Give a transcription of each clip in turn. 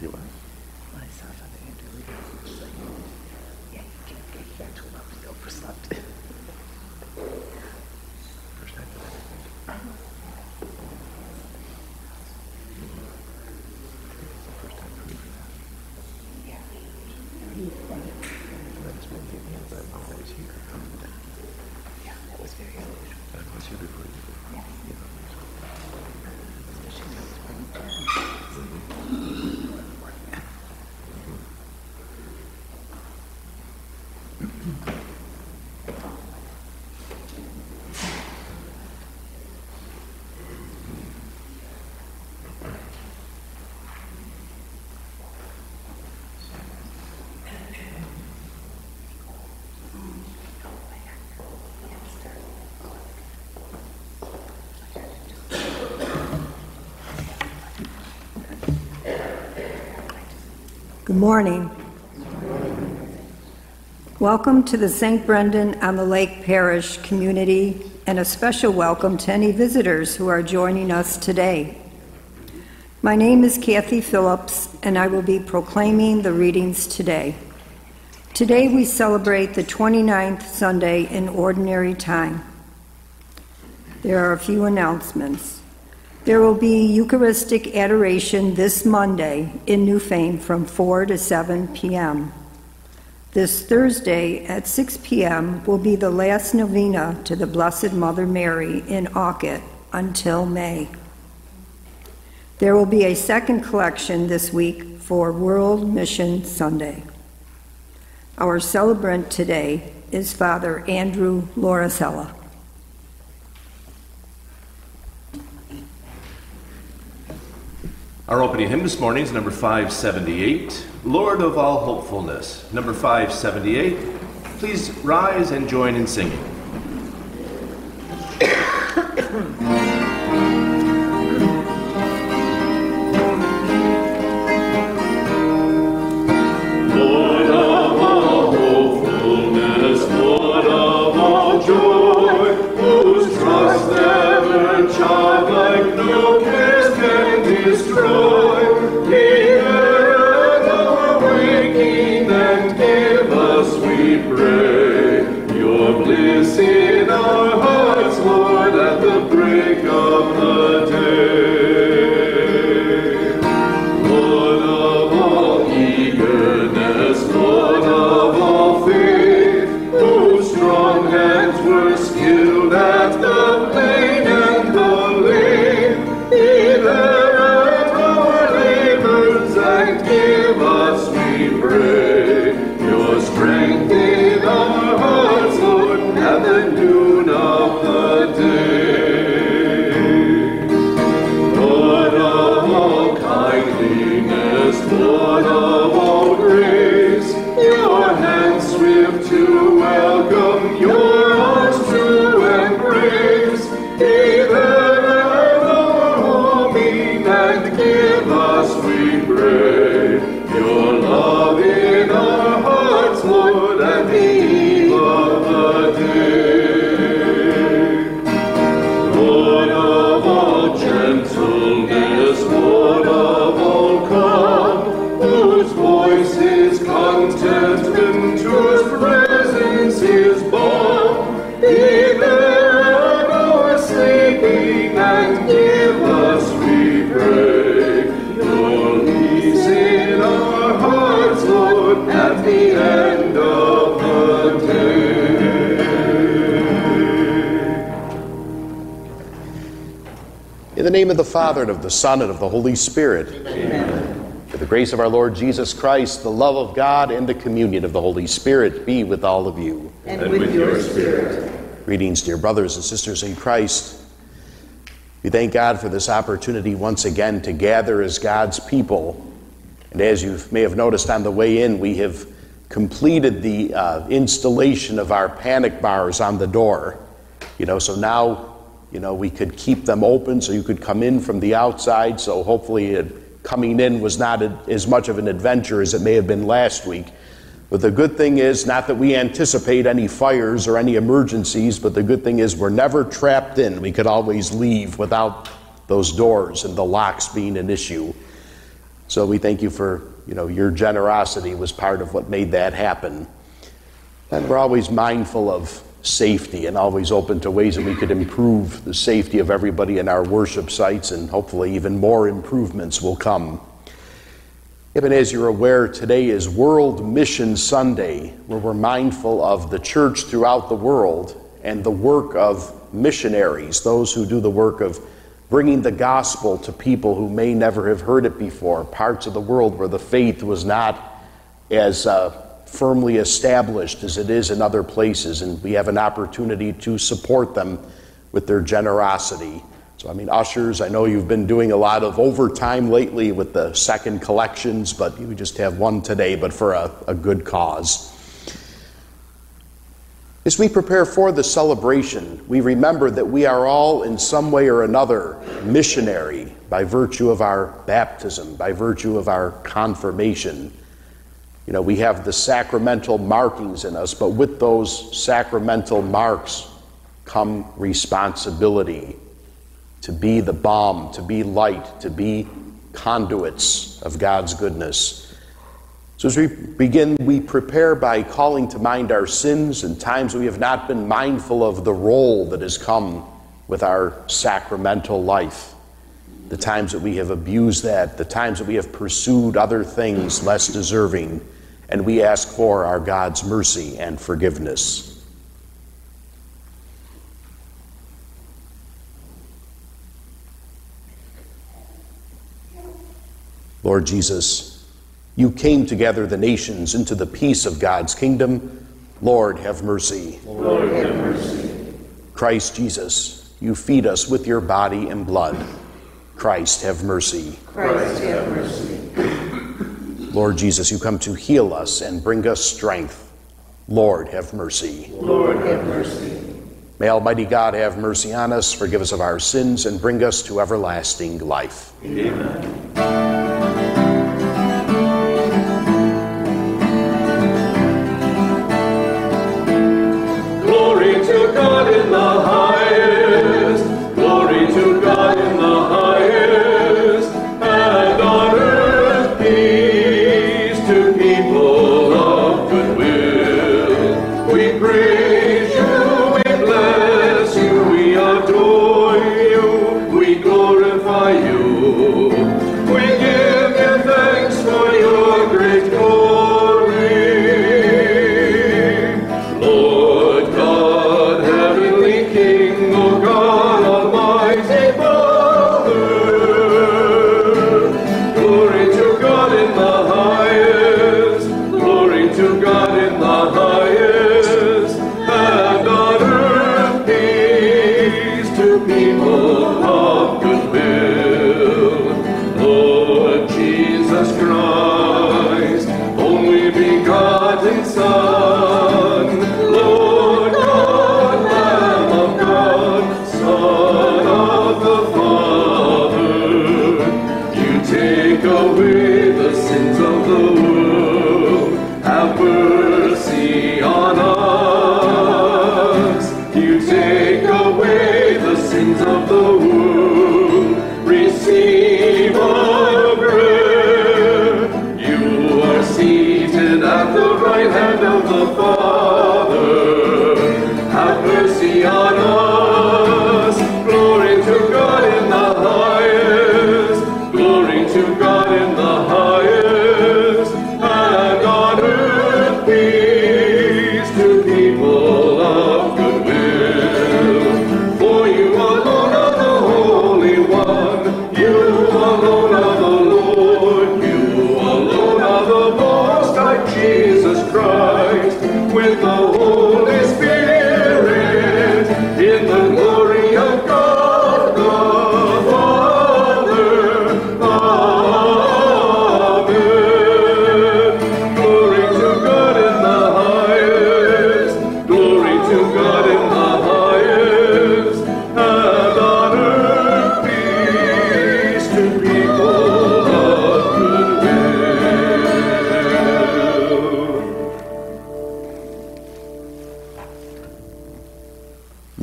Do what? I saw the I yeah, you can't get here till for overslept. Good morning. Welcome to the St. Brendan on the Lake Parish community, and a special welcome to any visitors who are joining us today. My name is Kathy Phillips, and I will be proclaiming the readings today. Today we celebrate the 29th Sunday in Ordinary Time. There are a few announcements. There will be Eucharistic adoration this Monday in Newfane from 4 to 7 p.m. This Thursday at 6 p.m. will be the last novena to the Blessed Mother Mary in Olcott until May. There will be a second collection this week for World Mission Sunday. Our celebrant today is Father Andrew Lauricella. Our opening hymn this morning is number 578, Lord of All Hopefulness. Number 578, please rise and join in singing. The Son, and of the Holy Spirit. Amen. For the grace of our Lord Jesus Christ, the love of God, and the communion of the Holy Spirit be with all of you. And, and with, with your spirit. Greetings, dear brothers and sisters in Christ. We thank God for this opportunity once again to gather as God's people. And as you may have noticed on the way in, we have completed the uh, installation of our panic bars on the door. You know, so now, you know, we could keep them open so you could come in from the outside. So hopefully, it, coming in was not a, as much of an adventure as it may have been last week. But the good thing is, not that we anticipate any fires or any emergencies, but the good thing is we're never trapped in. We could always leave without those doors and the locks being an issue. So we thank you for, you know, your generosity was part of what made that happen. And we're always mindful of safety and always open to ways that we could improve the safety of everybody in our worship sites, and hopefully even more improvements will come. Even as you're aware, today is World Mission Sunday, where we're mindful of the church throughout the world and the work of missionaries, those who do the work of bringing the gospel to people who may never have heard it before, parts of the world where the faith was not as uh, firmly established as it is in other places, and we have an opportunity to support them with their generosity. So, I mean, ushers, I know you've been doing a lot of overtime lately with the second collections, but you just have one today, but for a, a good cause. As we prepare for the celebration, we remember that we are all, in some way or another, missionary by virtue of our baptism, by virtue of our confirmation. You know, we have the sacramental markings in us, but with those sacramental marks come responsibility to be the balm, to be light, to be conduits of God's goodness. So, as we begin, we prepare by calling to mind our sins and times we have not been mindful of the role that has come with our sacramental life, the times that we have abused that, the times that we have pursued other things less deserving, and we ask for our God's mercy and forgiveness. Lord Jesus, you came together the nations into the peace of God's kingdom. Lord, have mercy. Lord, have mercy. Christ Jesus, you feed us with your body and blood. Christ, have mercy. Christ, have mercy. Lord Jesus, you come to heal us and bring us strength. Lord, have mercy. Lord, have mercy. May Almighty God have mercy on us, forgive us of our sins, and bring us to everlasting life. Amen. in the heart.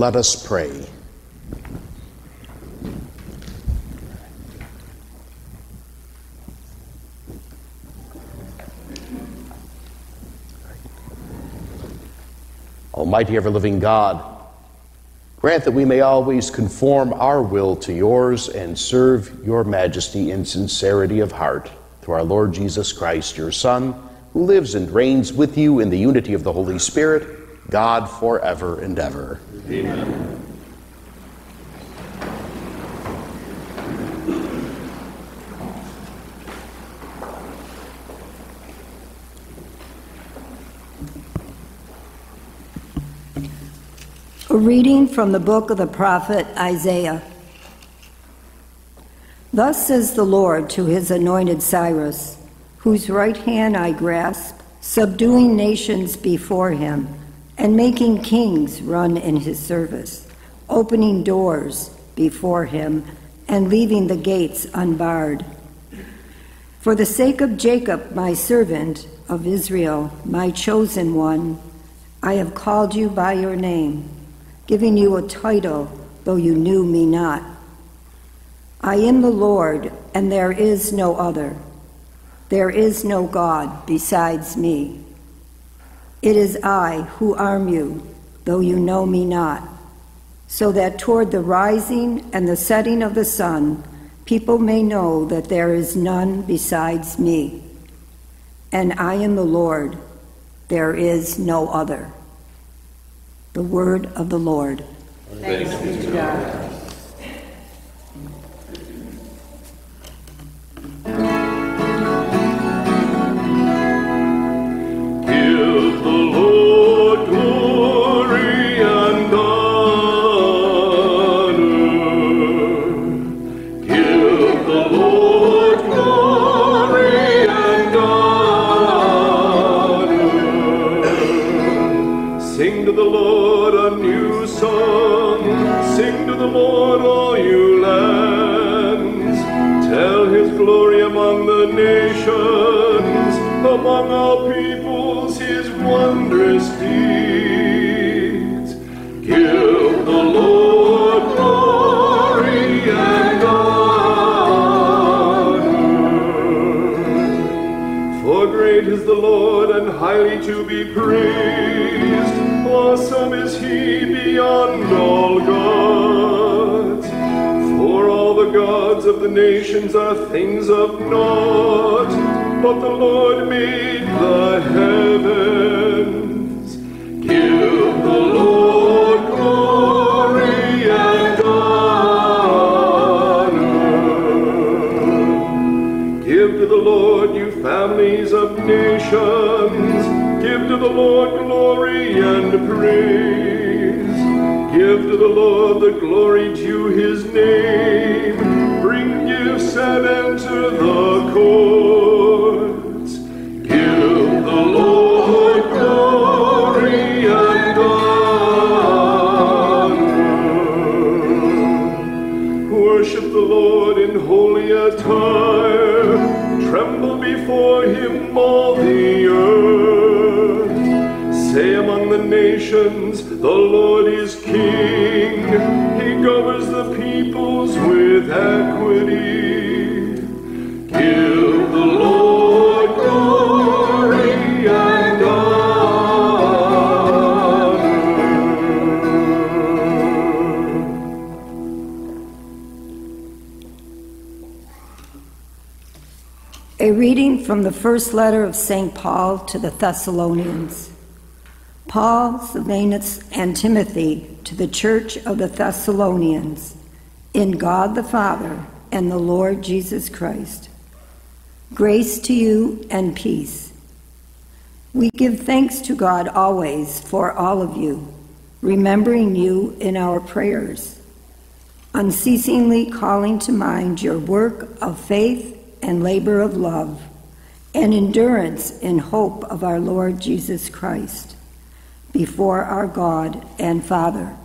Let us pray. Almighty ever living God, grant that we may always conform our will to yours and serve your majesty in sincerity of heart through our Lord Jesus Christ, your Son, who lives and reigns with you in the unity of the Holy Spirit, God forever and ever. Amen. A reading from the book of the prophet Isaiah. Thus says the Lord to his anointed Cyrus, whose right hand I grasp, subduing nations before him, and making kings run in his service, opening doors before him, and leaving the gates unbarred. For the sake of Jacob, my servant, of Israel, my chosen one, I have called you by your name giving you a title, though you knew me not. I am the Lord, and there is no other. There is no God besides me. It is I who arm you, though you know me not, so that toward the rising and the setting of the sun, people may know that there is none besides me. And I am the Lord, there is no other. The word of the Lord. Thanks be to God. Highly to be praised. Awesome is he beyond all gods. For all the gods of the nations are things of naught, but the Lord made the heavens. Families of nations. Give to the Lord glory and praise. Give to the Lord the glory due his name. Bring gifts and enter the courts. Give the Lord glory and honor. Worship the Lord in holy attire. Nations, the Lord is king. He governs the peoples with equity. Give the Lord glory and honor. A reading from the first letter of St. Paul to the Thessalonians. Paul, Silvanus, and Timothy to the church of the Thessalonians, in God the Father and the Lord Jesus Christ. Grace to you and peace. We give thanks to God always for all of you, remembering you in our prayers, unceasingly calling to mind your work of faith and labor of love, and endurance in hope of our Lord Jesus Christ, before our God and Father.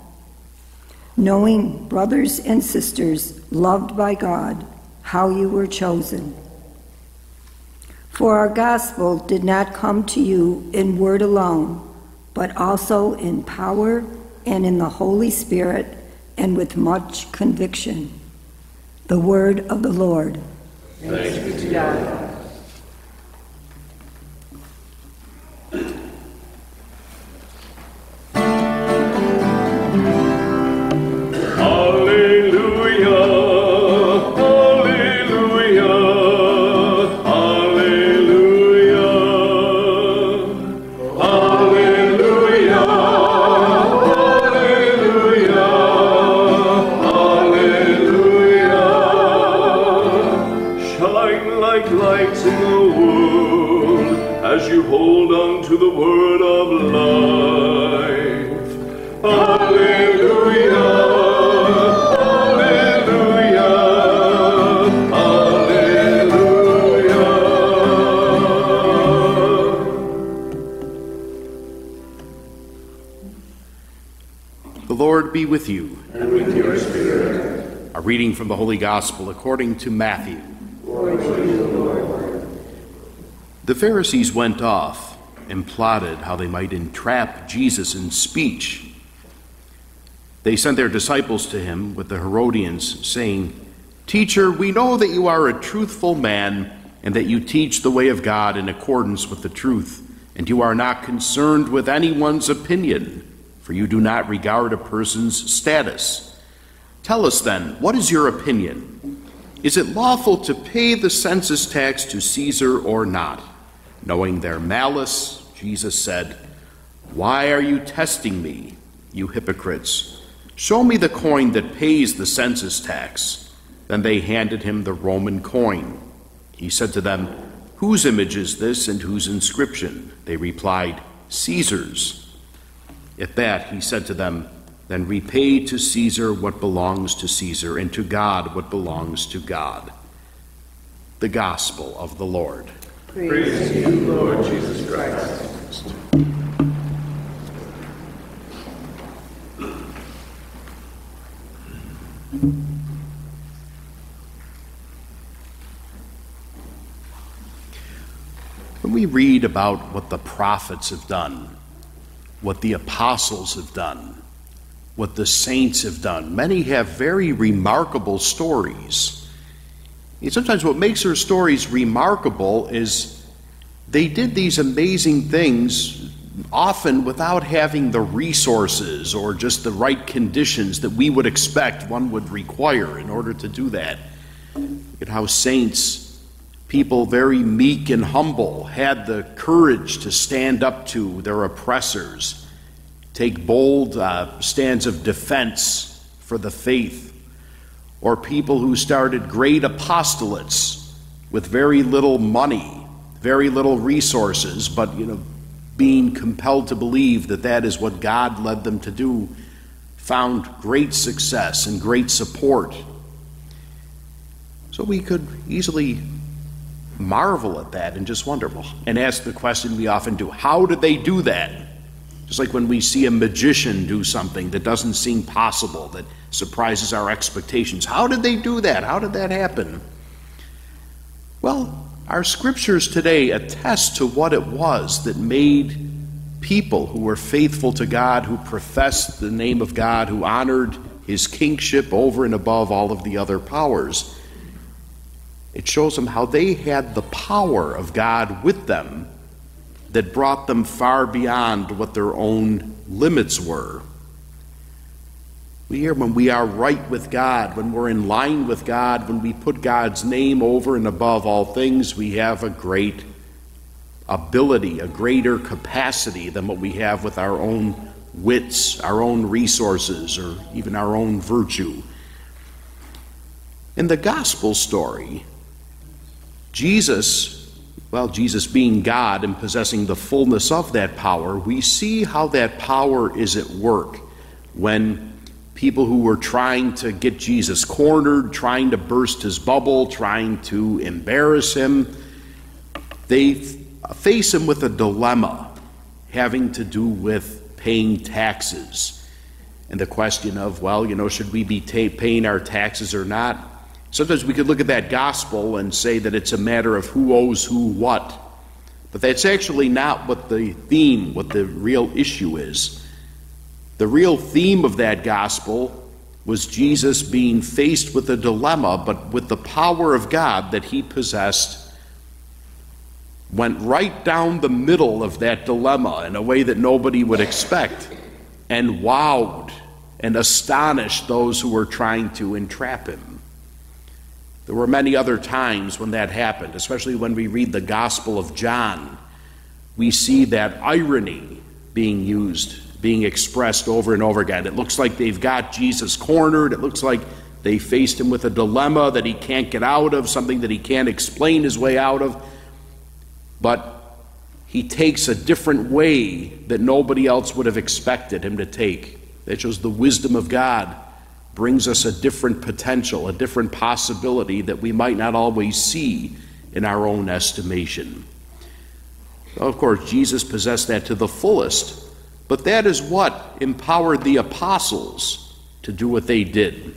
Knowing, brothers and sisters, loved by God, how you were chosen. For our gospel did not come to you in word alone, but also in power and in the Holy Spirit and with much conviction. The word of the Lord. Thanks be to God. According to Matthew. The Pharisees went off and plotted how they might entrap Jesus in speech. They sent their disciples to him with the Herodians, saying, Teacher, we know that you are a truthful man and that you teach the way of God in accordance with the truth, and you are not concerned with anyone's opinion, for you do not regard a person's status. Tell us then, what is your opinion? Is it lawful to pay the census tax to Caesar or not? Knowing their malice, Jesus said, Why are you testing me, you hypocrites? Show me the coin that pays the census tax. Then they handed him the Roman coin. He said to them, Whose image is this and whose inscription? They replied, Caesar's. At that he said to them, Then repay to Caesar what belongs to Caesar, and to God what belongs to God. The Gospel of the Lord. Praise to you, Lord Jesus Christ. When we read about what the prophets have done, what the apostles have done, what the saints have done, many have very remarkable stories. And sometimes what makes their stories remarkable is they did these amazing things often without having the resources or just the right conditions that we would expect one would require in order to do that. Look at how saints, people very meek and humble, had the courage to stand up to their oppressors, take bold uh, stands of defense for the faith, or people who started great apostolates with very little money, very little resources, but you know, being compelled to believe that that is what God led them to do, found great success and great support. So we could easily marvel at that and just wonder, well, and ask the question we often do how did they do that? Just like when we see a magician do something that doesn't seem possible, that surprises our expectations. How did they do that? How did that happen? Well, our scriptures today attest to what it was that made people who were faithful to God, who professed the name of God, who honored his kingship over and above all of the other powers. It shows them how they had the power of God with them that brought them far beyond what their own limits were. We hear when we are right with God, when we're in line with God, when we put God's name over and above all things, we have a great ability, a greater capacity than what we have with our own wits, our own resources, or even our own virtue. In the gospel story, Jesus, well, Jesus being God and possessing the fullness of that power, we see how that power is at work when people who were trying to get Jesus cornered, trying to burst his bubble, trying to embarrass him, they face him with a dilemma having to do with paying taxes. And the question of, well, you know, should we be paying our taxes or not? Sometimes we could look at that gospel and say that it's a matter of who owes who what. But that's actually not what the theme, what the real issue is. The real theme of that gospel was Jesus being faced with a dilemma, but with the power of God that he possessed, went right down the middle of that dilemma in a way that nobody would expect and wowed and astonished those who were trying to entrap him. There were many other times when that happened, especially when we read the Gospel of John. We see that irony being used, being expressed over and over again. It looks like they've got Jesus cornered. It looks like they faced him with a dilemma that he can't get out of, something that he can't explain his way out of. But he takes a different way that nobody else would have expected him to take. That shows the wisdom of God brings us a different potential, a different possibility that we might not always see in our own estimation. Of course, Jesus possessed that to the fullest, but that is what empowered the apostles to do what they did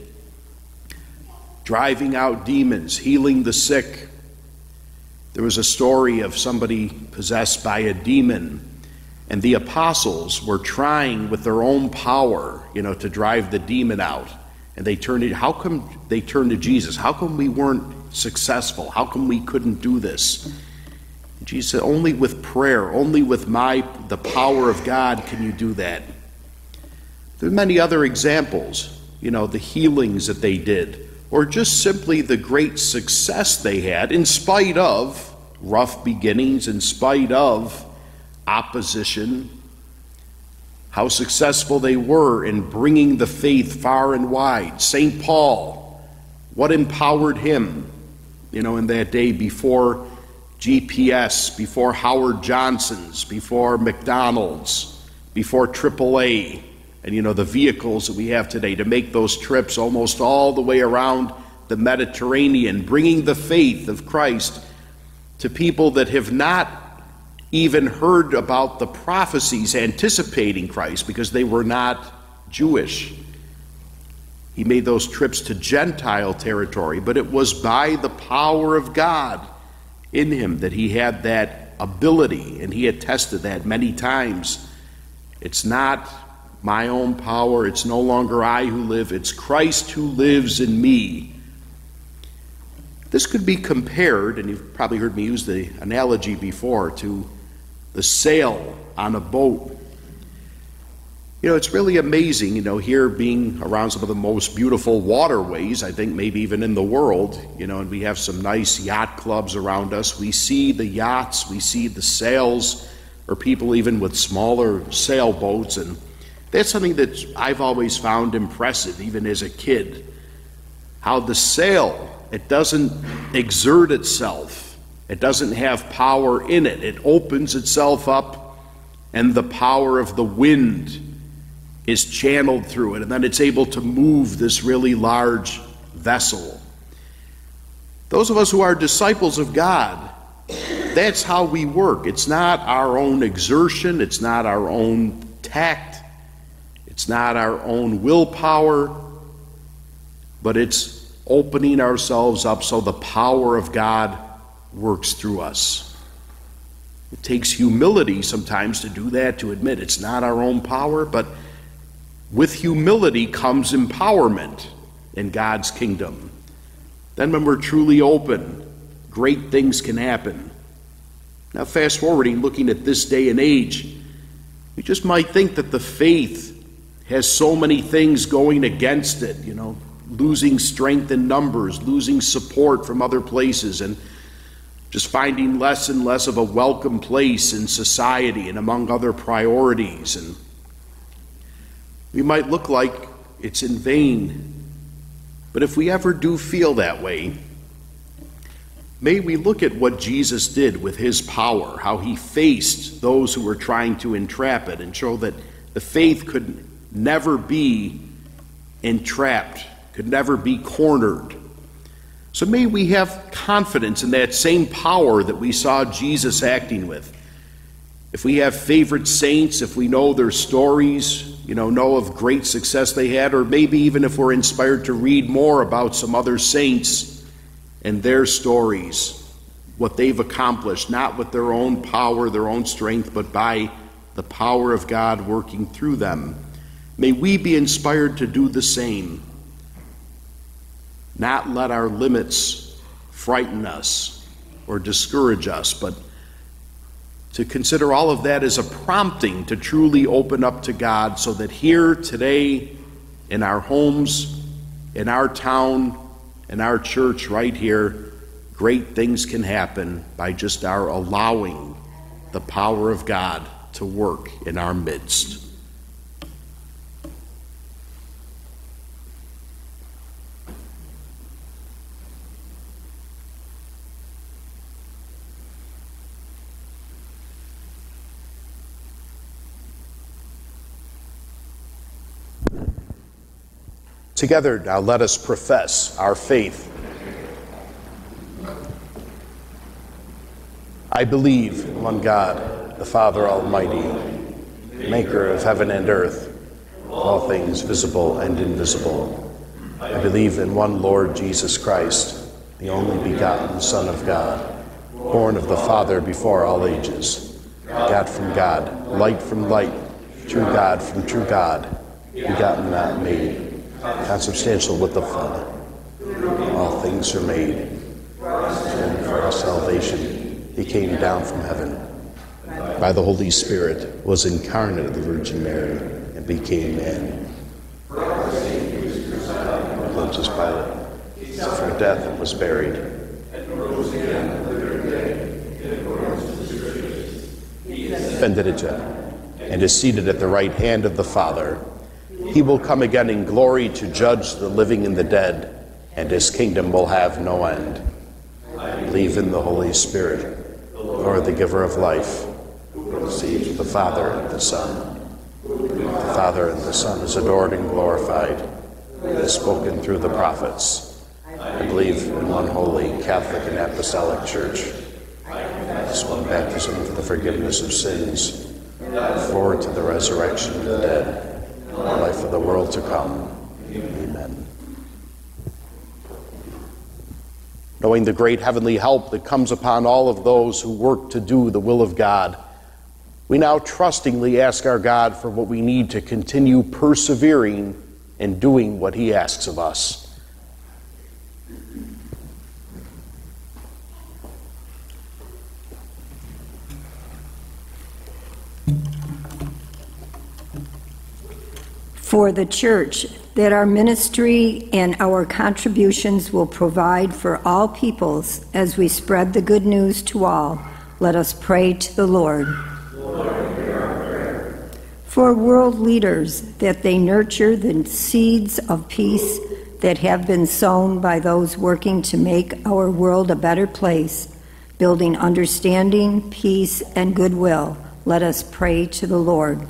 driving out demons, healing the sick. There was a story of somebody possessed by a demon and the apostles were trying with their own power, you know, to drive the demon out. And they turned it, how come they turned to Jesus? How come we weren't successful? How come we couldn't do this? And Jesus said, only with prayer, only with my the power of God can you do that. There are many other examples, you know, the healings that they did, or just simply the great success they had in spite of rough beginnings, in spite of opposition, how successful they were in bringing the faith far and wide. St. Paul, what empowered him, you know, in that day before GPS, before Howard Johnson's, before McDonald's, before AAA, and, you know, the vehicles that we have today to make those trips almost all the way around the Mediterranean, bringing the faith of Christ to people that have not even heard about the prophecies anticipating Christ because they were not Jewish. He made those trips to Gentile territory, but it was by the power of God in him that he had that ability, and he attested that many times. It's not my own power, it's no longer I who live, it's Christ who lives in me. This could be compared, and you've probably heard me use the analogy before, to the sail on a boat. You know, it's really amazing, you know, here being around some of the most beautiful waterways, I think maybe even in the world, you know, and we have some nice yacht clubs around us. We see the yachts, we see the sails, or people even with smaller sailboats, and that's something that I've always found impressive, even as a kid. How the sail, it doesn't exert itself it doesn't have power in it. It opens itself up, and the power of the wind is channeled through it, and then it's able to move this really large vessel. Those of us who are disciples of God, that's how we work. It's not our own exertion, it's not our own tact, it's not our own willpower, but it's opening ourselves up so the power of God works through us. It takes humility sometimes to do that, to admit it's not our own power, but with humility comes empowerment in God's kingdom. Then, when we're truly open, great things can happen. Now, fast forwarding, looking at this day and age, we just might think that the faith has so many things going against it, you know, losing strength in numbers, losing support from other places, and just finding less and less of a welcome place in society and among other priorities. And we might look like it's in vain. But if we ever do feel that way, may we look at what Jesus did with his power, how he faced those who were trying to entrap it, and show that the faith could never be entrapped, could never be cornered so may we have confidence in that same power that we saw Jesus acting with. If we have favorite saints, if we know their stories, you know, know of great success they had, or maybe even if we're inspired to read more about some other saints and their stories, what they've accomplished, not with their own power, their own strength, but by the power of God working through them. May we be inspired to do the same. Not let our limits frighten us or discourage us, but to consider all of that as a prompting to truly open up to God so that here today, in our homes, in our town, in our church right here, great things can happen by just our allowing the power of God to work in our midst. Together, now let us profess our faith. I believe in one God, the Father Almighty, maker of heaven and earth, all things visible and invisible. I believe in one Lord Jesus Christ, the only begotten Son of God, born of the Father before all ages, God from God, light from light, true God from true God, begotten, not made consubstantial with the Father. All things are made, and for our salvation, He came down from heaven. By the Holy Spirit, was incarnate of the Virgin Mary, and became man. Pontius Pilate, for death and was buried. He ascended and is seated at the right hand of the Father he will come again in glory to judge the living and the dead, and his kingdom will have no end. I believe in the Holy Spirit, Lord, the giver of life, who proceeds the Father and the Son. The Father and the Son is adored and glorified, and is spoken through the prophets. I believe in one holy, Catholic, and Apostolic Church. This one baptism for the forgiveness of sins. Forward to the resurrection of the dead life of the world to come. Amen. Knowing the great heavenly help that comes upon all of those who work to do the will of God, we now trustingly ask our God for what we need to continue persevering and doing what He asks of us. For the church that our ministry and our contributions will provide for all peoples as we spread the good news to all. Let us pray to the Lord. Lord for world leaders, that they nurture the seeds of peace that have been sown by those working to make our world a better place, building understanding, peace, and goodwill. Let us pray to the Lord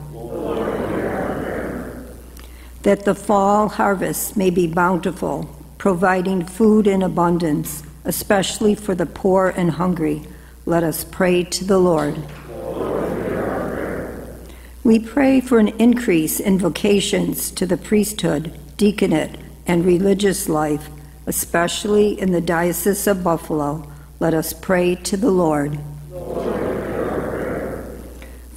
that the fall harvest may be bountiful, providing food in abundance, especially for the poor and hungry. Let us pray to the Lord. we pray for an increase in vocations to the priesthood, deaconate, and religious life, especially in the Diocese of Buffalo. Let us pray to the Lord.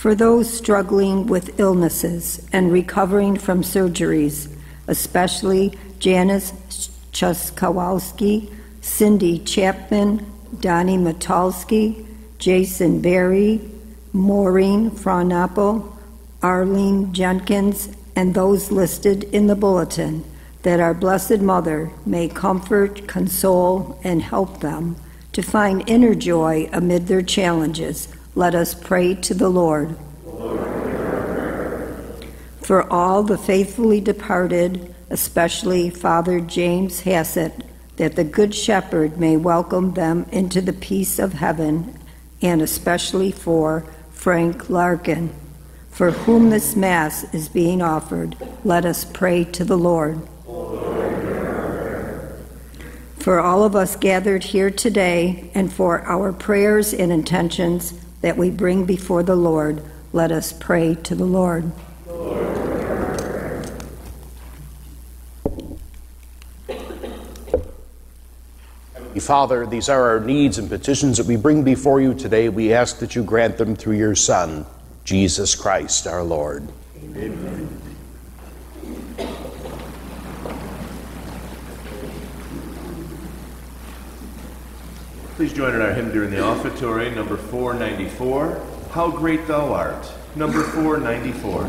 For those struggling with illnesses and recovering from surgeries, especially Janice Chuskowski, Cindy Chapman, Donnie Matalski, Jason Berry, Maureen Fraunappel, Arlene Jenkins, and those listed in the bulletin, that our Blessed Mother may comfort, console, and help them to find inner joy amid their challenges let us pray to the Lord. For all the faithfully departed, especially Father James Hassett, that the Good Shepherd may welcome them into the peace of heaven, and especially for Frank Larkin, for whom this Mass is being offered, let us pray to the Lord. For all of us gathered here today, and for our prayers and intentions, that we bring before the Lord, let us pray to the Lord. Father, these are our needs and petitions that we bring before you today. We ask that you grant them through your Son, Jesus Christ our Lord. Amen. Please join in our hymn during the offertory, number 494, How Great Thou Art, number 494.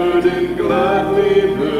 burden gladly.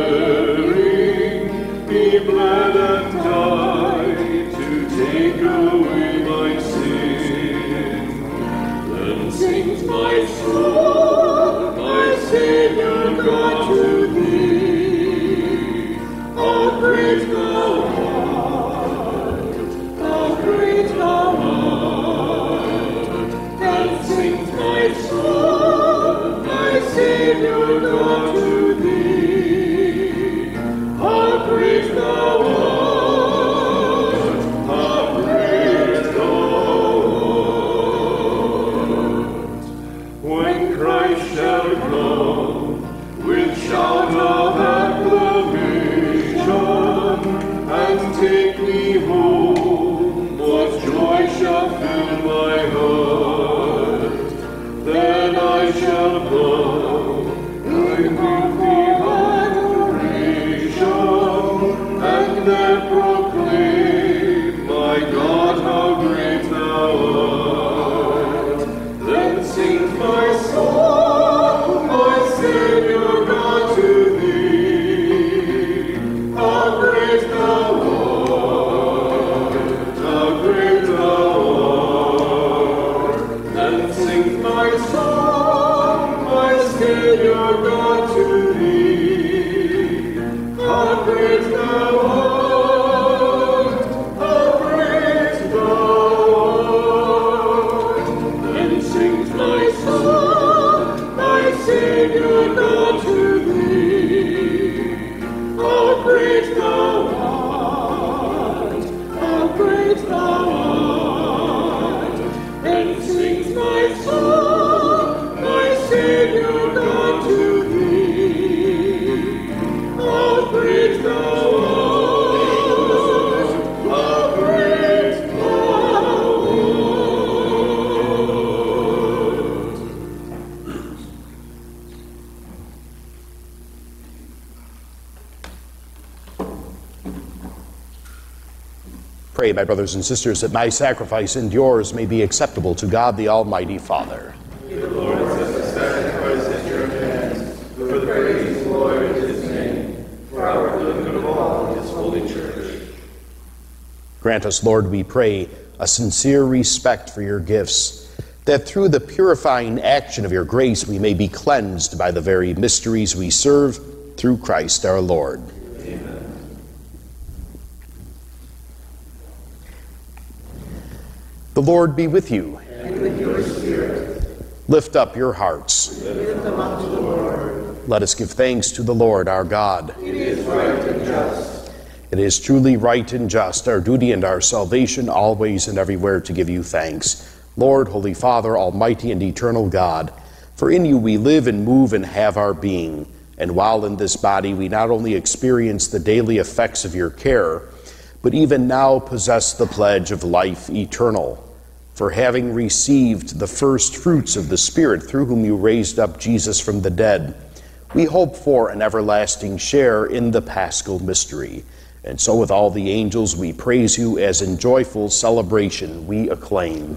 Pray, my brothers and sisters, that my sacrifice and yours may be acceptable to God the Almighty Father. Grant us, Lord, we pray, a sincere respect for your gifts, that through the purifying action of your grace we may be cleansed by the very mysteries we serve through Christ our Lord. The Lord be with you. And with your spirit. Lift up your hearts. Up. Let us give thanks to the Lord our God. It is right and just it is truly right and just, our duty and our salvation, always and everywhere to give you thanks. Lord, Holy Father, Almighty and eternal God, for in you we live and move and have our being. And while in this body we not only experience the daily effects of your care, but even now possess the pledge of life eternal. For having received the first fruits of the Spirit through whom you raised up Jesus from the dead, we hope for an everlasting share in the paschal mystery and so, with all the angels, we praise you as in joyful celebration we acclaim.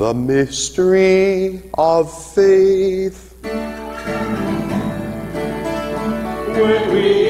The mystery of faith. When we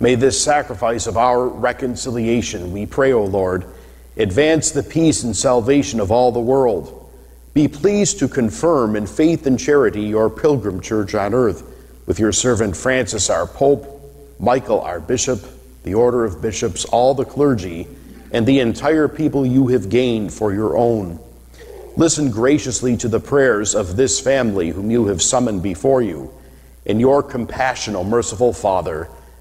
May this sacrifice of our reconciliation, we pray, O Lord, advance the peace and salvation of all the world be pleased to confirm in faith and charity your pilgrim church on earth with your servant Francis, our Pope, Michael, our Bishop, the order of bishops, all the clergy, and the entire people you have gained for your own. Listen graciously to the prayers of this family whom you have summoned before you. and your compassion, O merciful Father,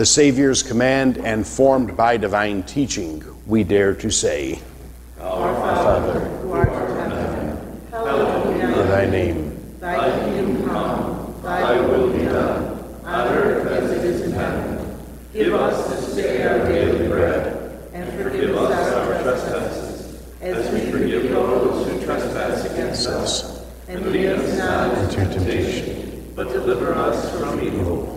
The Savior's command and formed by divine teaching, we dare to say, Our Father, who art in heaven, hallowed be thy name. Thy kingdom come, thy will be done, on earth as it is in heaven. Give us this day our daily bread, and forgive us our trespasses, as we forgive those who trespass against us. And lead us not into temptation, but deliver us from evil.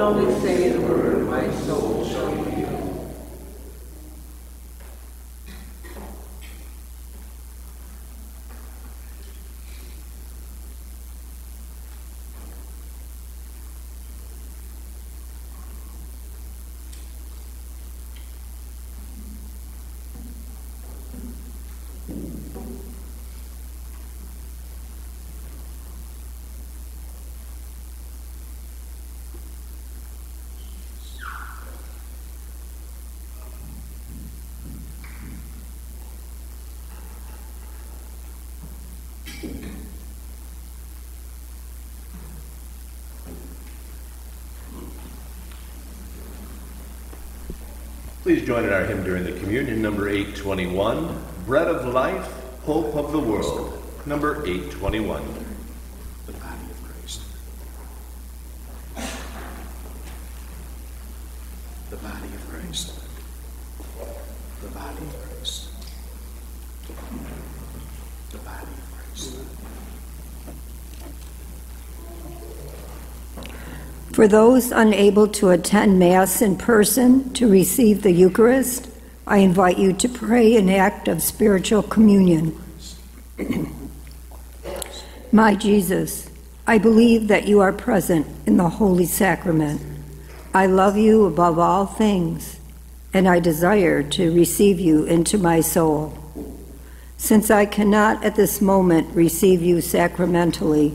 Only say the word, my soul shall be Please join in our hymn during the communion, number 821, Bread of Life, Hope of the World, number 821. The body of Christ. The body of Christ. The body of Christ. The body of Christ. For those unable to attend Mass in person to receive the Eucharist, I invite you to pray an act of spiritual communion. My Jesus, I believe that you are present in the Holy Sacrament. I love you above all things, and I desire to receive you into my soul. Since I cannot at this moment receive you sacramentally,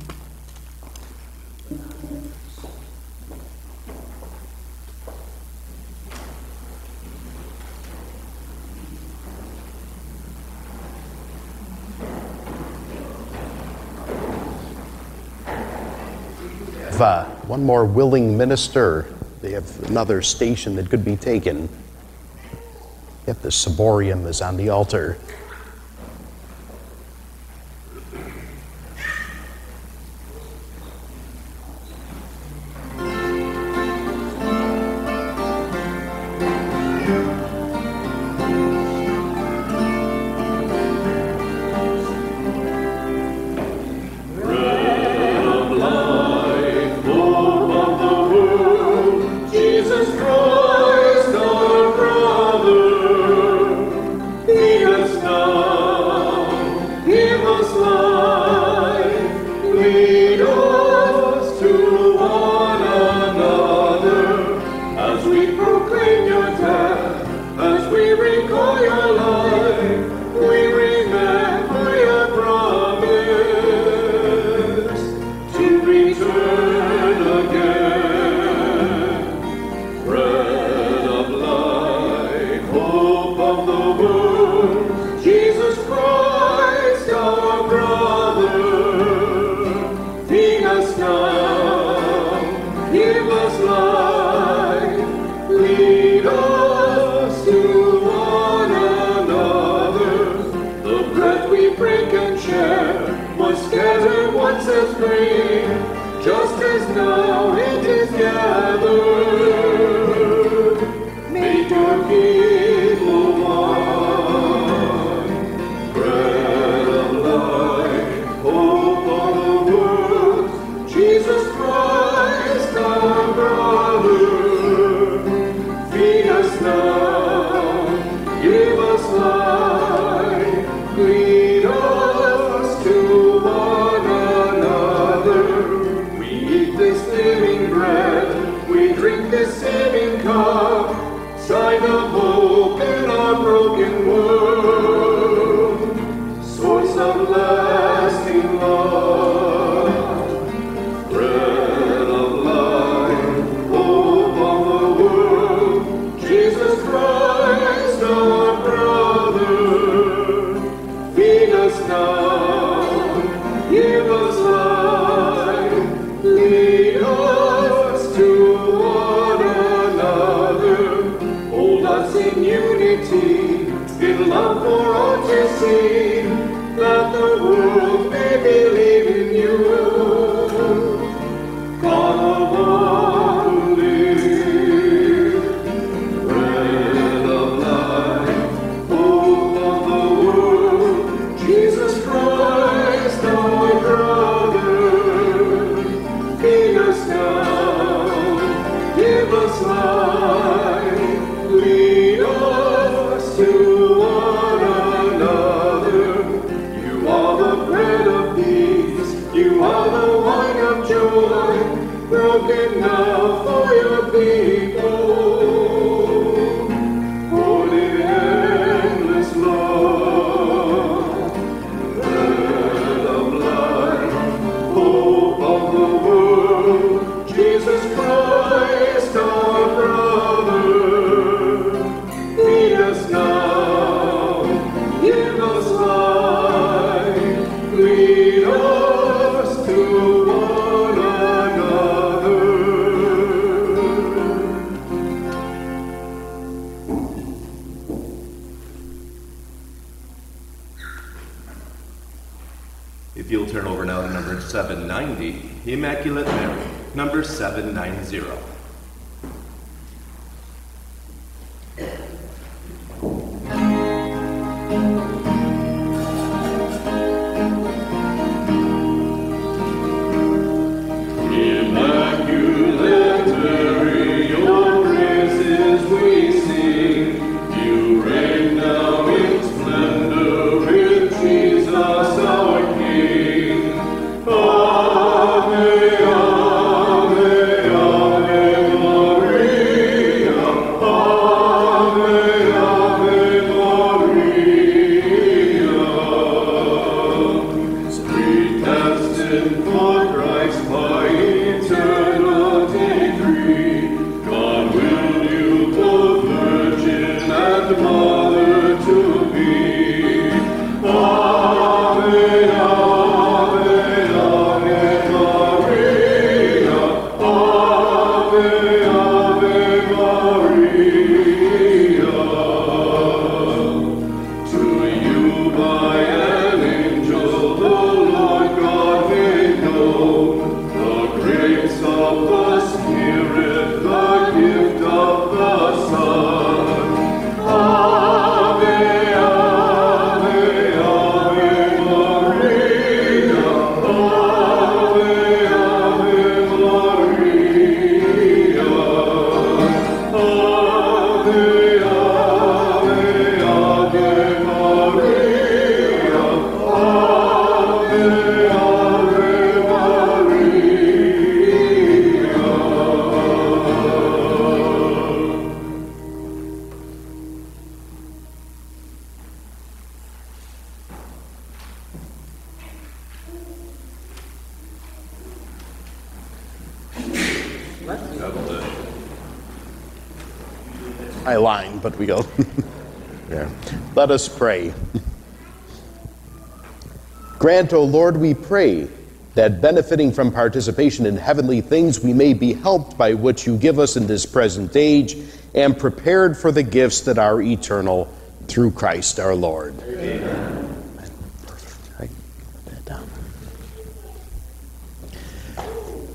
Uh, one more willing minister. They have another station that could be taken. Yet the ciborium is on the altar. We go. there. Let us pray. Grant, O Lord, we pray, that benefiting from participation in heavenly things, we may be helped by what you give us in this present age and prepared for the gifts that are eternal through Christ our Lord. Amen. Perfect. I put that down.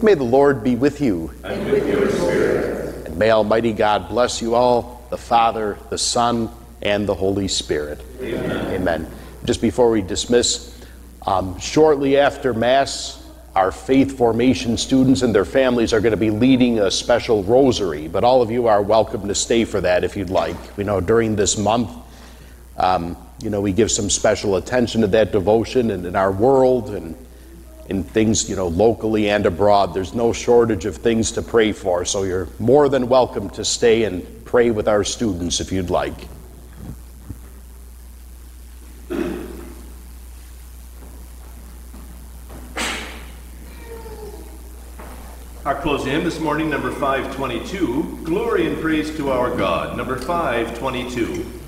May the Lord be with you. And with your spirit. And may Almighty God bless you all, the Father, the Son, and the Holy Spirit. Amen. Amen. Just before we dismiss, um, shortly after Mass, our faith formation students and their families are going to be leading a special rosary, but all of you are welcome to stay for that if you'd like. We know during this month, um, you know, we give some special attention to that devotion and in our world and in things, you know, locally and abroad. There's no shortage of things to pray for, so you're more than welcome to stay and pray with our students if you'd like. Our closing hymn this morning, number 522, Glory and Praise to Our God, number 522.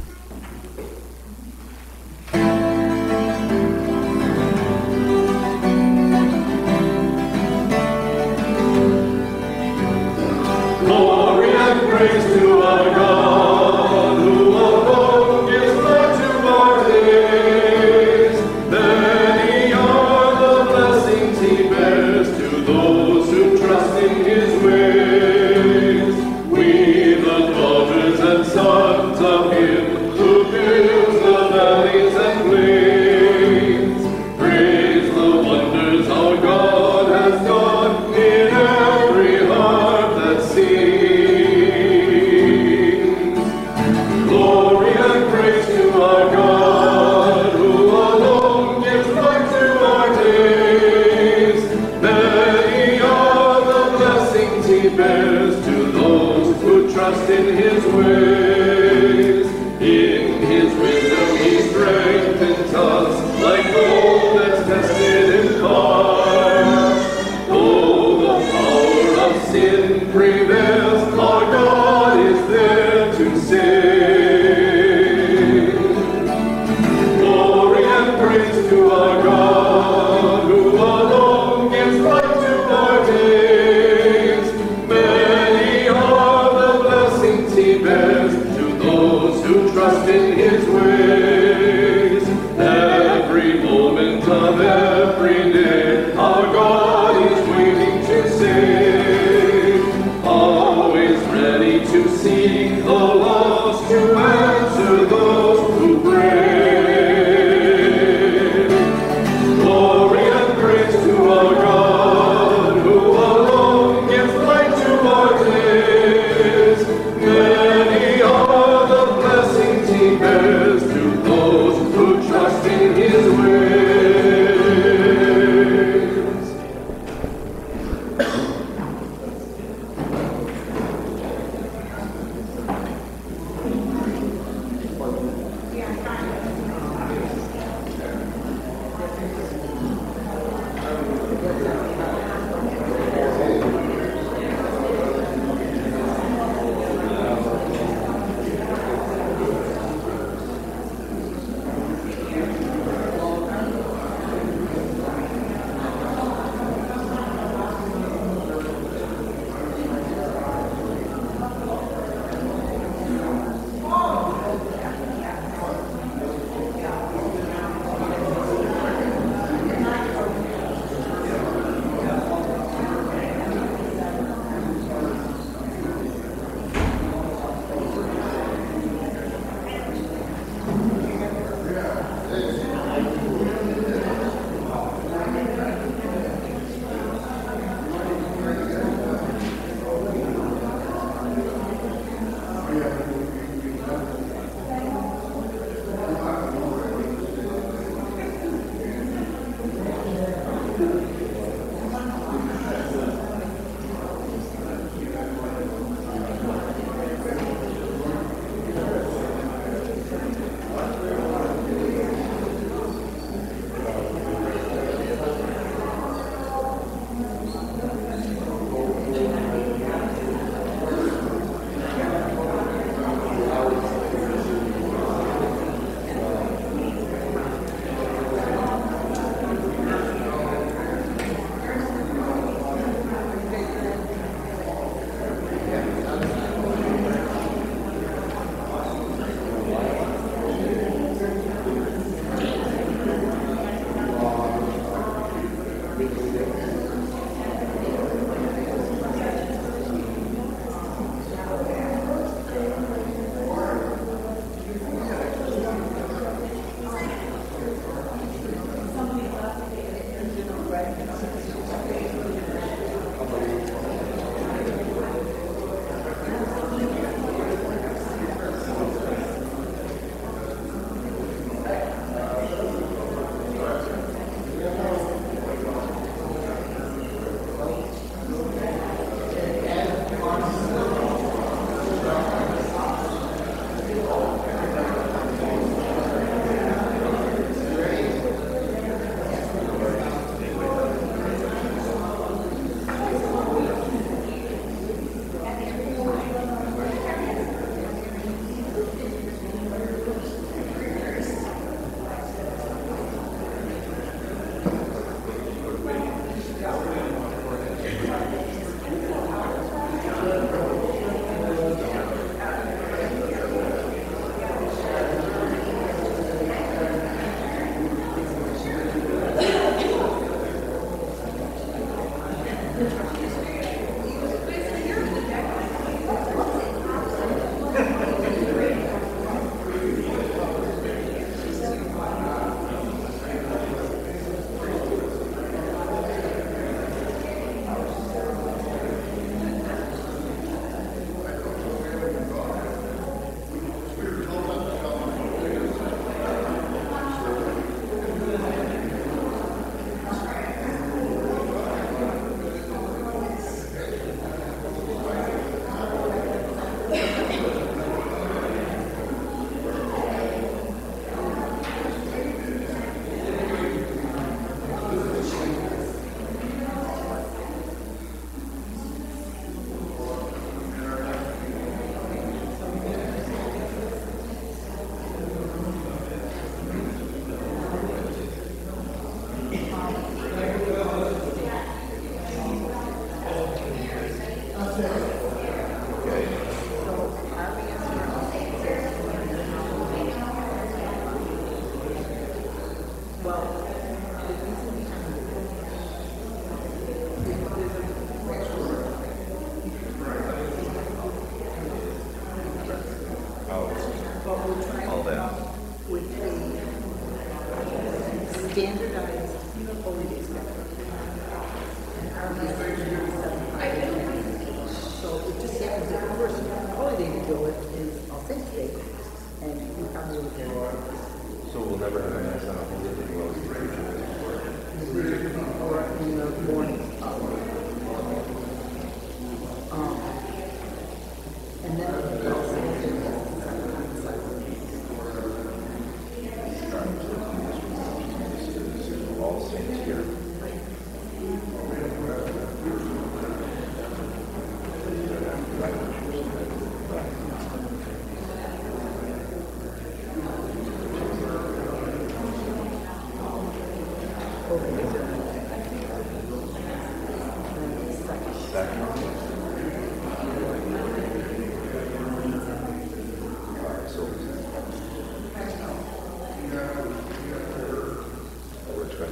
The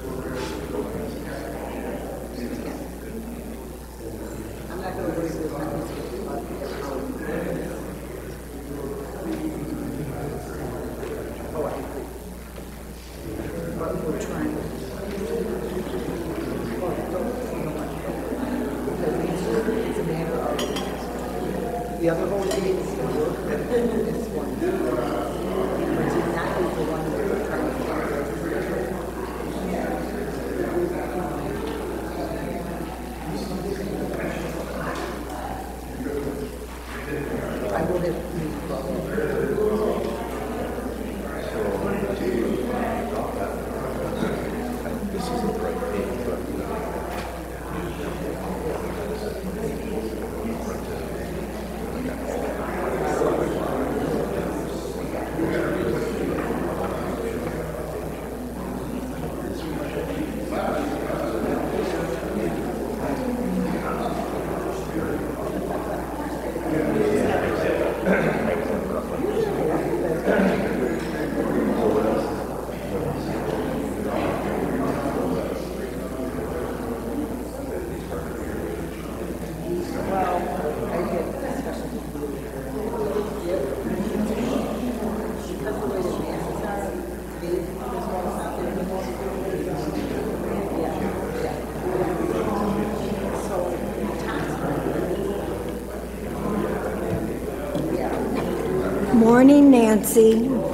other whole thing is, it's one. But to not be the one that we're trying to I will have, This is a bright pink, but well, I had a discussion with you. Because the way the masses are, they, there's no out there anymore. Yeah, yeah. So, tax. Yeah. Morning, Nancy.